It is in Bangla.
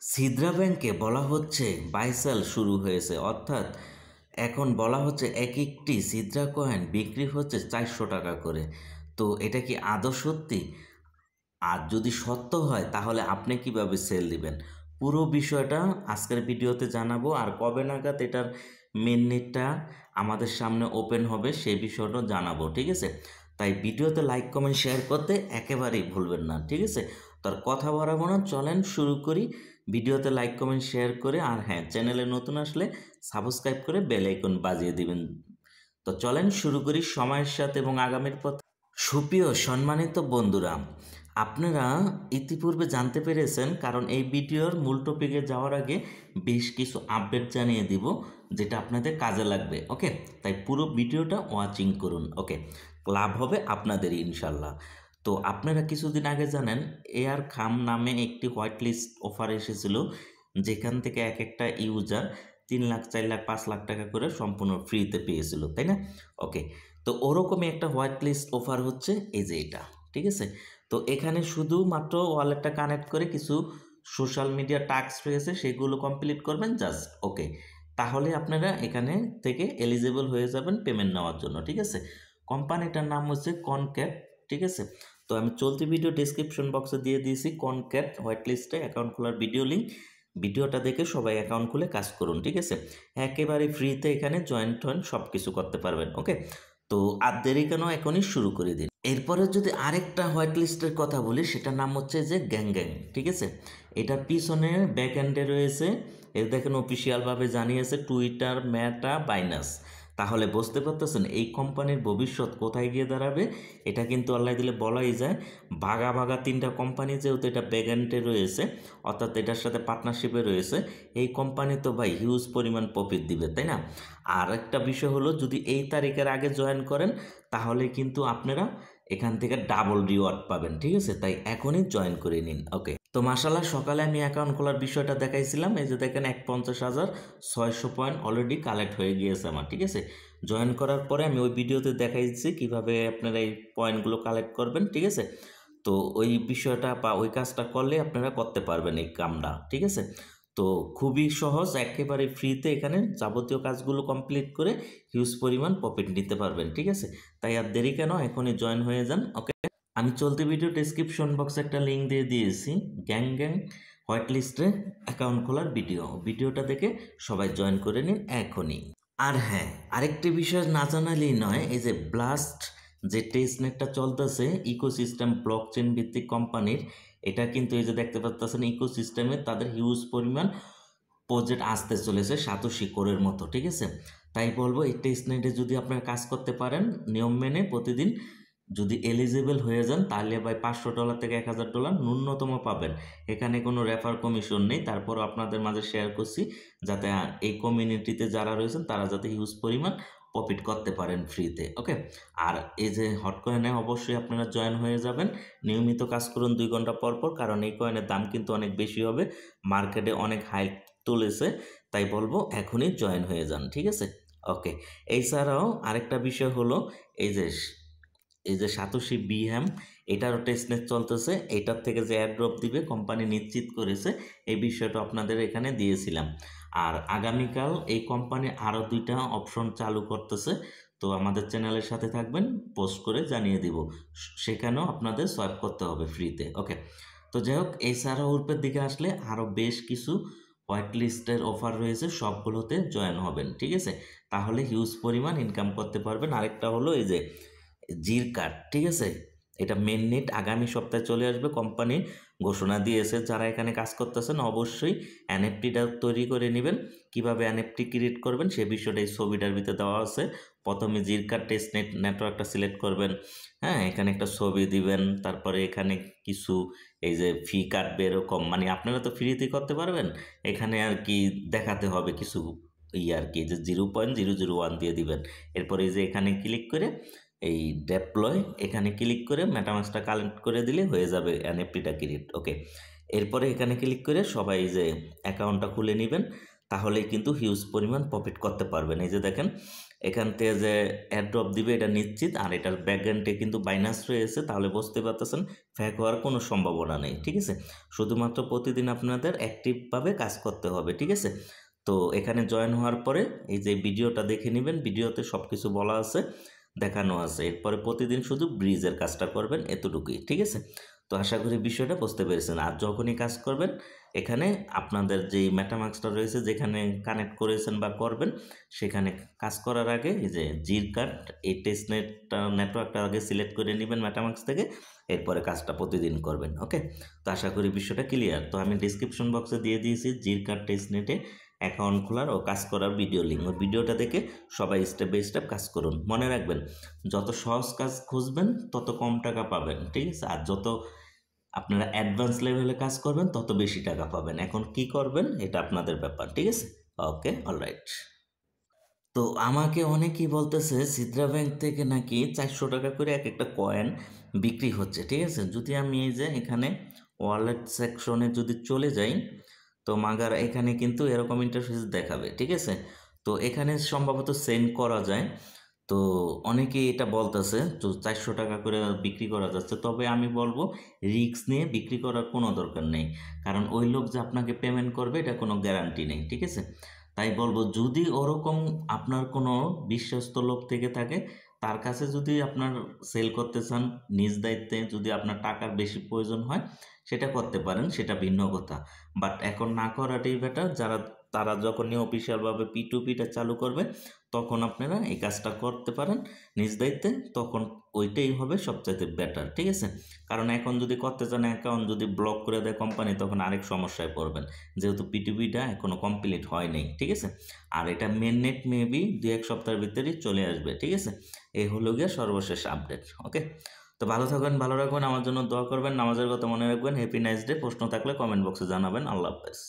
সিদ্রা ব্যাংকে বলা হচ্ছে বাইসাল শুরু হয়েছে, অর্থাৎ এখন বলা হচ্ছে এক একটি সিদ্রা কয়েন বিক্রি হচ্ছে চারশো টাকা করে। তো এটা কি আদৌ সত্যি? আর যদি সত্য হয়, তাহলে আপনি কীভাবে সেল দিবেন? পুরো বিষয়টা আজকের ভিডিওতে জানাব। আর কবে নাগাদ এটার মেন নেটটা আমাদের সামনে ওপেন হবে, সেই বিষয়টা জানাব, ঠিক আছে? তাই ভিডিওতে লাইক, কমেন্ট, শেয়ার করতে একেবারেই ভুলবেন না, ঠিক আছে? তার কথা বাড়াবো না, চলেন শুরু করি। ভিডিওতে লাইক, কমেন্ট, শেয়ার করে আর হ্যাঁ চ্যানেলে নতুন আসলে সাবস্ক্রাইব করে বেল আইকন বাজিয়ে দিবেন। তো চলেন শুরু করি সময়ের সাথে এবং আগামীর পথে। সুপ্রিয় সম্মানিত বন্ধুরা আপনারা ইতিপূর্বে জানতে পেরেছেন, কারণ এই ভিডিওর মূল টপিকে যাওয়ার আগে বেশ কিছু আপডেট জানিয়ে দিব, যেটা আপনাদের কাজে লাগবে ওকে তাই পুরো ভিডিওটা ওয়াচিং করুন ওকে লাভ হবে আপনাদেরই, ইনশাল্লাহ। তো আপনারা কিছুদিন আগে জানেন এয়ার খাম নামে একটি হোয়াইট লিস্ট অফার এসেছিল, যেখান থেকে এক একটা ইউজার তিন লাখ, চার লাখ, পাঁচ লাখ টাকা করে সম্পূর্ণ ফ্রিতে পেয়েছিল, তাই না? ওকে তো ওরকমই একটা হোয়াইট লিস্ট অফার হচ্ছে, এই যে এটা, ঠিক আছে? তো এখানে শুধুমাত্র ওয়ালেটটা কানেক্ট করে কিছু সোশ্যাল মিডিয়া টাস্ক রয়েছে, সেগুলো কমপ্লিট করবেন জাস্ট ওকে তাহলে আপনারা এখানে থেকে এলিজিবল হয়ে যাবেন পেমেন্ট নেওয়ার জন্য, ঠিক আছে? কোম্পানিটার নাম হচ্ছে কনক্যাট ঠিক আছে? তো আমি চলতি ভিডিও ডিসক্রিপশন বক্সে দিয়ে দিয়েছি কনক্যাট হোয়াইট লিস্টে অ্যাকাউন্ট খোলার ভিডিও লিঙ্ক ভিডিওটা দেখে সবাই অ্যাকাউন্ট খুলে কাজ করুন, ঠিক আছে? একেবারে ফ্রিতে এখানে জয়েন্ট টয়েন্ট সব কিছু করতে পারবেন ওকে তো আর দেরি কেন এখনই শুরু করে দিন। এরপরে যদি আরেকটা হোয়াইট লিস্টের কথা বলি, সেটার নাম হচ্ছে যে গ্যাং গ্যাং, ঠিক আছে? এটা পিছনে ব্যাক এন্ডে রয়েছে। এর দেখেন অফিসিয়ালভাবে জানিয়েছে টুইটার ম্যাটা বাইনাস তাহলে বুঝতে পারতেছেন, এই কোম্পানির ভবিষ্যৎ কোথায় গিয়ে দাঁড়াবে? এটা কিন্তু আল্লাহ দিলে বলাই যায়। ভাগা ভাগা তিনটা কোম্পানি যেহেতু এটা ব্যাগেন্টে রয়েছে, অর্থাৎ এটার সাথে পার্টনারশিপে রয়েছে, এই কোম্পানি তো ভাই হিউজ পরিমাণ প্রফিট দিবে, তাই না? আর একটা বিষয় হলো, যদি এই তারিখের আগে জয়েন করেন, তাহলে কিন্তু আপনারা এখান থেকে ডাবল রিওয়ার্ড পাবেন, ঠিক আছে? তাই এখনই জয়েন করে নিন ওকে তো মাসাল্লাহ সকালে আমি অ্যাকাউন্ট খোলার বিষয়টা দেখাইছিলাম। এই যে দেখেন, এক পঞ্চাশ হাজার ছয়শো পয়েন্ট অলরেডি কালেক্ট হয়ে গিয়েছে আমার, ঠিক আছে? জয়েন করার পরে আমি ওই ভিডিওতে দেখাইছি কীভাবে আপনারা এই পয়েন্টগুলো কালেক্ট করবেন, ঠিক আছে? তো ওই বিষয়টা বা ওই কাজটা করলে আপনারা করতে পারবেন এই কামটা, ঠিক আছে? তো খুবই সহজ, একেবারে ফ্রিতে এখানে যাবতীয় কাজগুলো কমপ্লিট করে হিউজ পরিমাণ প্রফিট নিতে পারবেন, ঠিক আছে? তাই আর দেরি কেন, এখনই জয়েন হয়ে যান ওকে আমি চলতি ভিডিও ডিসক্রিপশন বক্সে একটা লিঙ্ক দিয়ে দিয়েছি গ্যাং গ্যাং হোয়াইট লিস্টে অ্যাকাউন্ট খোলার ভিডিও ভিডিওটা দেখে সবাই জয়েন করে নিন এখনই। আর হ্যাঁ আরেকটি বিষয় না জানালেই নয়, এই যে ব্লাস্ট যে টেস্ট নেটটা চলতেছে ইকোসিস্টেম ব্লক চেন ভিত্তিক কোম্পানির এটা কিন্তু এই যে দেখতে পাচ্ছেন ইকোসিস্টেমে তাদের হিউজ পরিমাণ প্রজেক্ট আসতে চলেছে সাতশি কোরের মতো, ঠিক আছে? তাই বলব এই টেস্ট নেটে যদি আপনারা কাজ করতে পারেন, নিয়ম মেনে প্রতিদিন যদি এলিজিবল হয়ে যান, তাহলে ভাই পাঁচশো ডলার থেকে এক হাজার ডলার ন্যূনতম পাবেন। এখানে কোনো রেফার কমিশন নেই। তারপর আপনাদের মাঝে শেয়ার করছি, যাতে এই কমিউনিটিতে যারা রয়েছেন, তারা যাতে হিউজ পরিমাণ প্রফিট করতে পারেন ফ্রিতে ওকে আর এই যে হট কয়েনে অবশ্যই আপনারা জয়েন হয়ে যাবেন। নিয়মিত কাজ করুন দুই ঘণ্টা পর পর, কারণ এই কয়েনের দাম কিন্তু অনেক বেশি হবে। মার্কেটে অনেক হাই তুলেছে, তাই বলব এখনই জয়েন হয়ে যান, ঠিক আছে? ওকে এছাড়াও আরেকটা বিষয় হলো, এই যে এই যে সাতোশি বিহ্যাম এটারও টেস্টনেট চলতেছে, এটার থেকে যে অ্যাড্রপ দিবে কোম্পানি নিশ্চিত করেছে, এই বিষয়টা আপনাদের এখানে দিয়েছিলাম। আর আগামীকাল এই কোম্পানি আরও দুইটা অপশন চালু করতেছে, তো আমাদের চ্যানেলের সাথে থাকবেন পোস্ট করে জানিয়ে দিব। সেখানেও আপনাদের সোয়াইপ করতে হবে ফ্রিতে ওকে তো যাই হোক এছাড়াও উর্পের দিকে আসলে আরও বেশ কিছু হোয়াইট লিস্টের অফার রয়েছে, সবগুলোতে জয়েন হবেন, ঠিক আছে? তাহলে হিউজ পরিমাণ ইনকাম করতে পারবেন। আরেকটা হলো এই যে জির কার্ড, ঠিক আছে? এটা মেন নেট আগামী সপ্তাহে চলে আসবে। কোম্পানি ঘোষণা দিয়েছে, যারা এখানে কাজ করতেছেন অবশ্যই এনএফটিটা তৈরি করে নেবেন। কীভাবে এনএফটি ক্রিয়েট করবেন সে বিষয়টা এই ছবিটার ভিতরে দেওয়া আছে। প্রথমে জির কার্ড টেস্ট নেট নেটওয়ার্কটা সিলেক্ট করবেন। হ্যাঁ এখানে একটা ছবি দিবেন। তারপরে এখানে কিছু এই যে ফি কাটবে এরকম মানে আপনারা তো ফ্রিতেই করতে পারবেন। এখানে আর কি দেখাতে হবে কিছু ই আর কি, যে zero point zero zero one দিয়ে দিবেন। এরপরে এই যে এখানে ক্লিক করে এই ডেপ্লয় এখানে ক্লিক করে মেটামাক্সটা কালেক্ট করে দিলে হয়ে যাবে এনএফটিটা ক্রিয়েট ওকে এরপরে এখানে ক্লিক করে সবাই যে অ্যাকাউন্টটা খুলে নেবেন, তাহলেই কিন্তু হিউজ পরিমাণ প্রফিট করতে পারবেন। এই যে দেখেন, এখান থেকে যে অ্যাড্রপ দিবে, এটা নিশ্চিত, আর এটার ব্যাকগ্রাউন্ডে কিন্তু বাইনাস রয়েছে, তাহলে বুঝতে পারতেছেন ফ্যাক হওয়ার কোনো সম্ভাবনা নেই, ঠিক আছে? শুধুমাত্র প্রতিদিন আপনাদের অ্যাক্টিভভাবে কাজ করতে হবে, ঠিক আছে? তো এখানে জয়েন হওয়ার পরে এই যে ভিডিওটা দেখে নেবেন ভিডিওতে সব কিছু বলা আছে। দেখানো আছে। এরপরে প্রতিদিন শুধু ব্রিজের কাজটা করবেন এতটুকুই, ঠিক আছে? তো আশা করি বিষয়টা বুঝতে পেরেছেন। আর যখনই কাজ করবেন, এখানে আপনাদের যেই ম্যাটামাক্সটা রয়েছে, যেখানে কানেক্ট করেছেন বা করবেন, সেখানে কাজ করার আগে এই যে জির কার্ড এই টেস্ট নেটটা নেটওয়ার্কটা আগে সিলেক্ট করে নেবেন ম্যাটামাক্স থেকে, এরপরে কাজটা প্রতিদিন করবেন ওকে তো আশা করি বিষয়টা ক্লিয়ার তো আমি ডিসক্রিপশন বক্সে দিয়ে দিয়েছি জির কার্ড টেস্ট নেটে অ্যাকাউন্ট খোলার ও কাজ করার ভিডিও লিঙ্ক। ভিডিওটা দেখে সবাই স্টেপ বাই স্টেপ কাজ করুন। মনে রাখবেন, যত সহজ কাজ খুঁজবেন, তত কম টাকা পাবেন, ঠিক আছে? আর যত আপনারা অ্যাডভান্স লেভেলে কাজ করবেন, তত বেশি টাকা পাবেন। এখন কি করবেন? এটা আপনাদের ব্যাপার, ঠিক আছে? ওকে অলরাইট তো আমাকে অনেকেই বলতেছে সিদ্রা ব্যাংক থেকে নাকি চারশো টাকা করে এক একটা কয়েন বিক্রি হচ্ছে, ঠিক আছে? যদি আমি এই যে এখানে ওয়ালেট সেকশনে যদি চলে যাই তো মাগার এখানে কিন্তু এরকম ইন্টারফেস দেখাবে, ঠিক আছে? তো এখানে সম্ভবত সেন্ড করা যায়। তো অনেকেই এটা বলতেছে তো চারশো টাকা করে বিক্রি করা যাচ্ছে। তবে আমি বলব রিস্ক নিয়ে বিক্রি করার কোনো দরকার নেই। কারণ ওই লোক যে আপনাকে পেমেন্ট করবে, এটা কোনো গ্যারান্টি নেই, ঠিক আছে? তাই বলব, যদি ওরকম আপনার কোনো বিশ্বস্ত লোক থেকে থাকে তার কাছে যদি আপনার সেল করতে চান, নিজ দায়িত্বে যদি আপনার টাকার বেশি প্রয়োজন হয়, সেটা করতে পারেন, সেটা ভিন্ন কথা। বাট এখন না করাটাই বেটার যারা তারা যখনই অফিসিয়ালভাবে পি টু পিটা চালু করবে, তখন আপনারা এই কাজটা করতে পারেন নিজ দায়িত্বে, তখন ওইটাই হবে সবচাইতে বেটার ঠিক আছে? কারণ এখন যদি করতে চান অ্যাকাউন্ট যদি ব্লক করে দেয় কোম্পানি তখন আরেক সমস্যায় পড়বেন। যেহেতু পিটিপিটা এখনও কমপ্লিট হয় নাই, ঠিক আছে? আর এটা মেন নেট মেবি দু এক সপ্তাহের ভিতরেই চলে আসবে, ঠিক আছে? এই হলো গিয়ে সর্বশেষ আপডেট ওকে তো ভালো থাকবেন, ভালো রাখবেন, আমার জন্য দোয়া করবেন, নামাজের কথা মনে রাখবেন হ্যাপি নাইস ডে প্রশ্ন থাকলে কমেন্ট বক্সে জানাবেন, আল্লাহ হাফেজ।